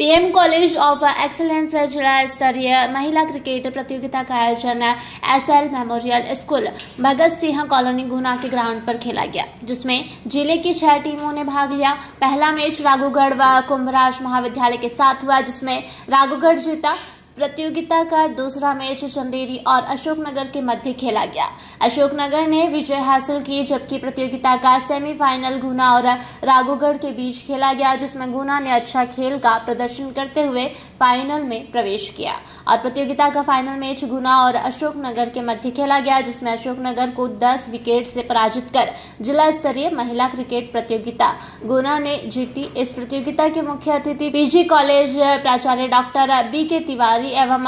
PM college of excellence जिला स्तरीय महिला क्रिकेट प्रतियोगिता का आयोजन SL memorial school Bhagat Singh colony Guna के ग्राउंड पर खेला गया, जिसमें ज़िले की छह टीमों ने भाग लिया। पहला मैच राघोगढ़ व कुंभराज महाविद्यालय के साथ हुआ, जिसमें राघोगढ़ जीता प्रतियोगिता का दूसरा मैच चंदेरी और अशोकनगर के मध्य खेला गया। अशोकनगर ने विजय हासिल की, जबकि प्रतियोगिता का सेमीफाइनल गुना और राघोगढ़ के बीच खेला गया, जिसमें गुना ने अच्छा खेल का प्रदर्शन करते हुए फाइनल में प्रवेश किया। और प्रतियोगिता का फाइनल मैच गुना और अशोकनगर के मध्य खेला गया, जिसमें अशोकनगर को 10 विकेट से पराजित कर जिला स्तरीय महिला क्रिकेट प्रतियोगिता गुना ने जीती। इस प्रतियोगिता के मुख्य अतिथि पीजी कॉलेज प्राचार्य डॉक्टर बी के तिवारी एवं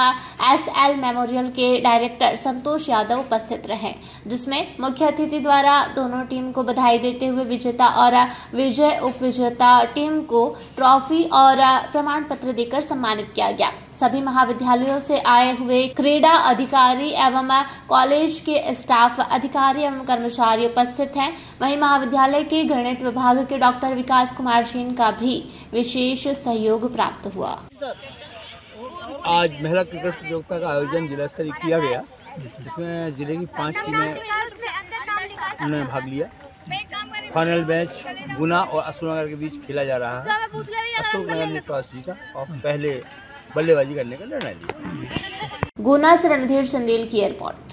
एस एल मेमोरियल के डायरेक्टर संतोष यादव उपस्थित रहे, जिसमें मुख्य अतिथि द्वारा दोनों टीम को बधाई देते हुए विजेता और विजय उप विजेता टीम को ट्रॉफी और प्रमाण पत्र देकर सम्मानित किया गया। सभी महाविद्यालयों से आए हुए क्रीड़ा अधिकारी एवं कॉलेज के स्टाफ, अधिकारी एवं कर्मचारी उपस्थित हैं। वहीं महाविद्यालय के गणित विभाग के डॉक्टर विकास कुमार जैन का भी विशेष सहयोग प्राप्त हुआ। आज महिला क्रिकेट प्रतियोगिता का आयोजन जिला स्तरीय किया गया, जिसमें ज़िले की पाँच टीमें उन्होंने भाग लिया। फाइनल मैच गुना और अशोकनगर के बीच खेला जा रहा है। अशोकनगर ने टॉस जीता और पहले बल्लेबाजी करने का निर्णय लिया। गुना से रणधीर चंदेल की एयरपोर्ट